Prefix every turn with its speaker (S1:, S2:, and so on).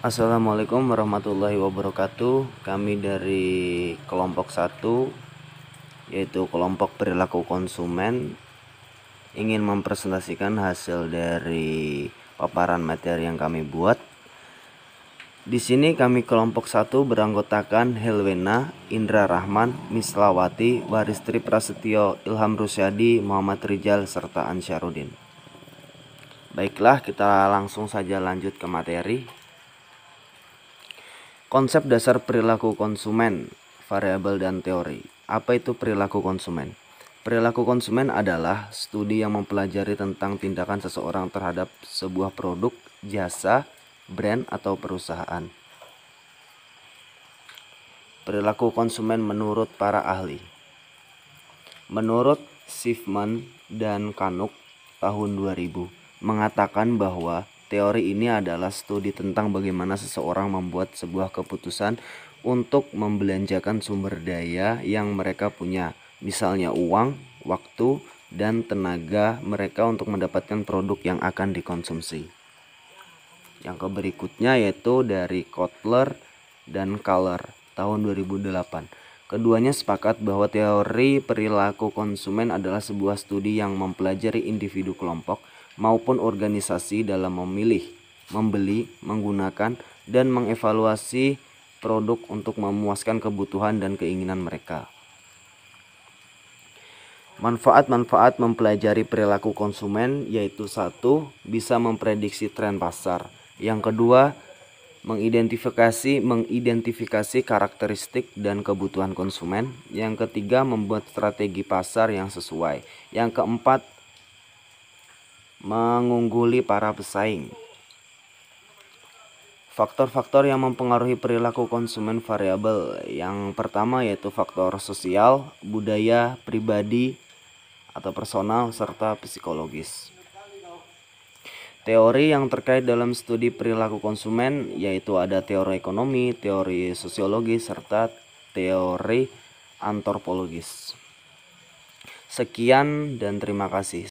S1: Assalamualaikum warahmatullahi wabarakatuh Kami dari kelompok 1 Yaitu kelompok perilaku konsumen Ingin mempresentasikan hasil dari paparan materi yang kami buat di sini kami kelompok 1 beranggotakan Helwena, Indra Rahman, Mislawati, Waristri Prasetyo, Ilham Rusyadi, Muhammad Rijal, serta Ansyarudin. Baiklah, kita langsung saja lanjut ke materi. Konsep dasar perilaku konsumen, variabel dan teori. Apa itu perilaku konsumen? Perilaku konsumen adalah studi yang mempelajari tentang tindakan seseorang terhadap sebuah produk, jasa, brand, atau perusahaan. Perilaku konsumen menurut para ahli. Menurut Schiffman dan Kanuk tahun 2000 mengatakan bahwa Teori ini adalah studi tentang bagaimana seseorang membuat sebuah keputusan untuk membelanjakan sumber daya yang mereka punya, misalnya uang, waktu, dan tenaga mereka untuk mendapatkan produk yang akan dikonsumsi. Yang berikutnya yaitu dari Kotler dan Kaller tahun 2008. Keduanya sepakat bahwa teori perilaku konsumen adalah sebuah studi yang mempelajari individu kelompok maupun organisasi dalam memilih, membeli, menggunakan, dan mengevaluasi produk untuk memuaskan kebutuhan dan keinginan mereka. Manfaat-manfaat mempelajari perilaku konsumen yaitu satu, bisa memprediksi tren pasar. Yang kedua, mengidentifikasi mengidentifikasi karakteristik dan kebutuhan konsumen. Yang ketiga, membuat strategi pasar yang sesuai. Yang keempat, mengungguli para pesaing. Faktor-faktor yang mempengaruhi perilaku konsumen variabel yang pertama yaitu faktor sosial, budaya, pribadi, atau personal, serta psikologis. Teori yang terkait dalam studi perilaku konsumen yaitu ada teori ekonomi, teori sosiologi, serta teori antropologis. Sekian dan terima kasih.